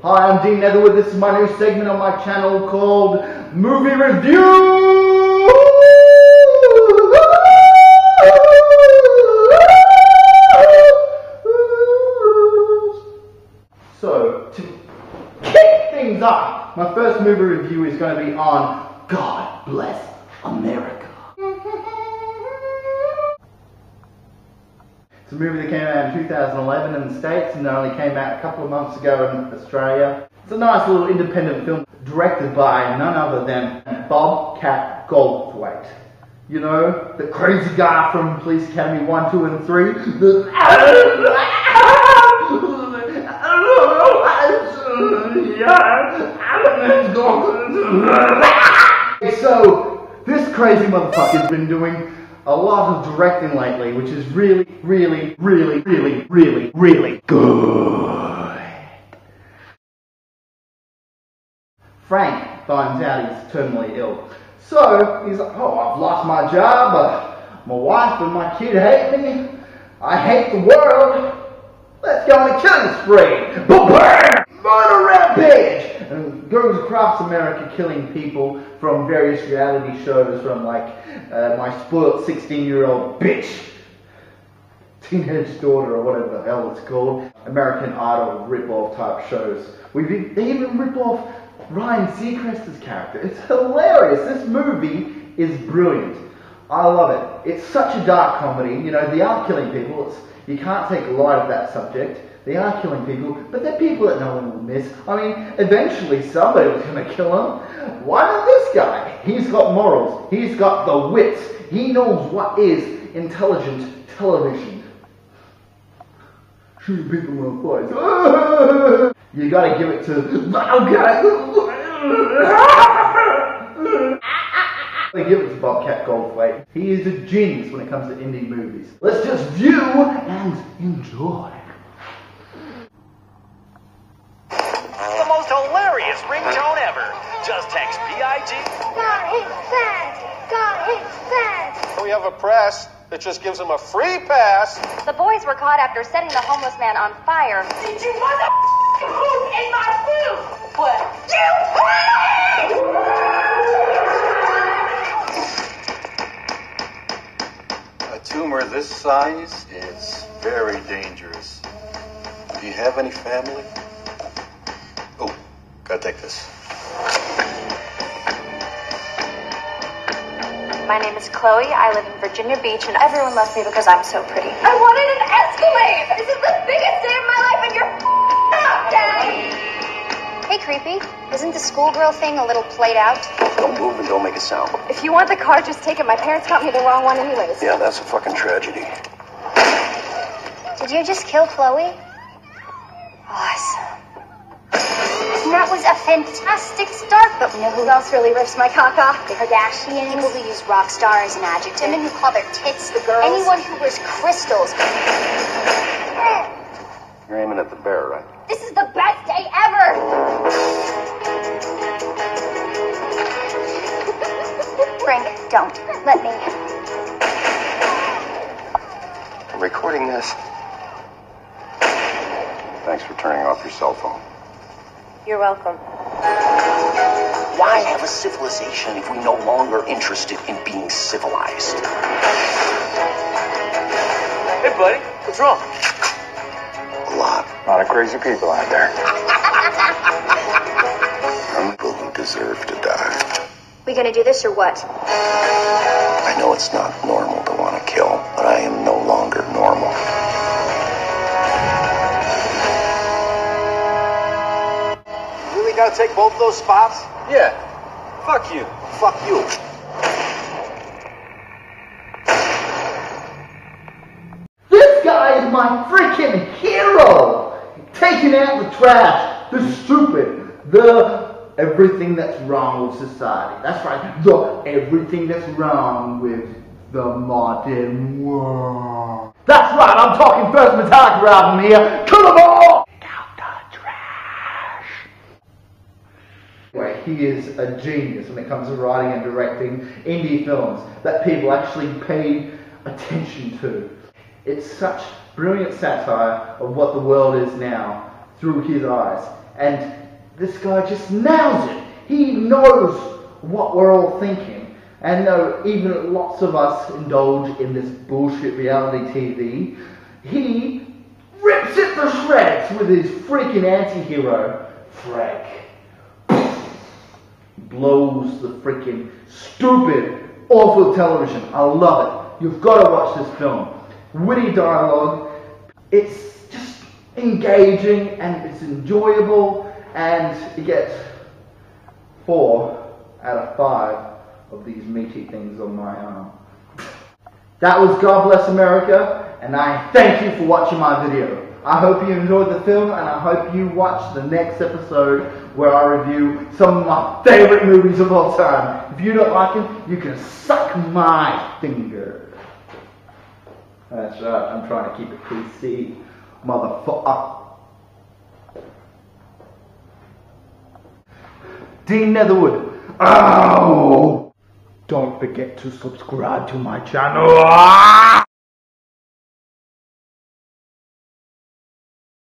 Hi, I'm Dean Netherwood. This is my new segment on my channel called Movie Review. So, to kick things off, my first movie review is going to be on God Bless America. It's a movie that came out in 2011 in the States and only came out a couple of months ago in Australia. It's a nice little independent film directed by none other than Bobcat Goldthwait. You know, the crazy guy from Police Academy 1, 2, and 3. So, this crazy motherfucker's been doing a lot of directing lately, which is really, really, really, really, really, really good. Frank finds out he's terminally ill. So he's like, oh, I've lost my job, uh, my wife and my kid hate me, I hate the world, let's go on a killing spree. Boom, Murder rampage! And goes across America killing people from various reality shows, from like uh, my spoiled 16 year old bitch, teenage daughter, or whatever the hell it's called, American Idol rip-off type shows. We they even rip off Ryan Seacrest's character. It's hilarious. This movie is brilliant. I love it. It's such a dark comedy. You know, they are killing people. It's, you can't take light of that subject. They are killing people, but they're people that no one will miss. I mean, eventually somebody was going to kill them. Why not this guy? He's got morals. He's got the wits. He knows what is intelligent television. Shooting people the face. You gotta give it to I give it to Bobcat Goldthwait. He is a genius when it comes to indie movies. Let's just view and enjoy. The most hilarious ringtone ever. Just text PIG. God hates fans! God hates fans! We have a press that just gives them a free pass. The boys were caught after setting the homeless man on fire. Did you want the food in my food? This size is very dangerous. Do you have any family? Oh, gotta take this. My name is Chloe. I live in Virginia Beach, and everyone loves me because I'm so pretty. I wanted an Escalade! This is the biggest day of my Hey, creepy. Isn't the schoolgirl thing a little played out? Don't move and don't make a sound. If you want the car, just take it. My parents got me the wrong one, anyways. Yeah, that's a fucking tragedy. Did you just kill Chloe? Awesome. That was a fantastic start, but you know who else really rips my cock off? The Kardashians. People who use rock star as an adjective. Women who call their tits the girls. Anyone who wears crystals. You're aiming at the bear, right? This is the don't. Let me. I'm recording this. Thanks for turning off your cell phone. You're welcome. Why have a civilization if we're no longer interested in being civilized? Hey, buddy, what's wrong? A lot. A lot of crazy people out there. Some people who deserve to die. We gonna do this or what? I know it's not normal to want to kill, but I am no longer normal. Really gotta take both of those spots? Yeah. Fuck you. Fuck you. This guy is my freaking hero! Taking out the trash, the stupid, the everything that's wrong with society. That's right, the everything that's wrong with the modern world. That's right, I'm talking first Metallica album here. Kill 'em all! Out the trash. Anyway, he is a genius when it comes to writing and directing indie films that people actually pay attention to. It's such brilliant satire of what the world is now through his eyes. And this guy just nails it. He knows what we're all thinking. And though even lots of us indulge in this bullshit reality TV, he rips it to shreds with his freaking anti-hero, Frank. Blows the freaking stupid, awful television. I love it. You've got to watch this film. Witty dialogue. It's just engaging and it's enjoyable and it gets four out of five of these meaty things on my arm. That was God Bless America, and I thank you for watching my video. I hope you enjoyed the film, and I hope you watch the next episode where I review some of my favorite movies of all time. If you don't like them, you can suck my finger. That's right, I'm trying to keep it PC, motherfucker. Dean Netherwood. Oh! Don't forget to subscribe to my channel. Ah!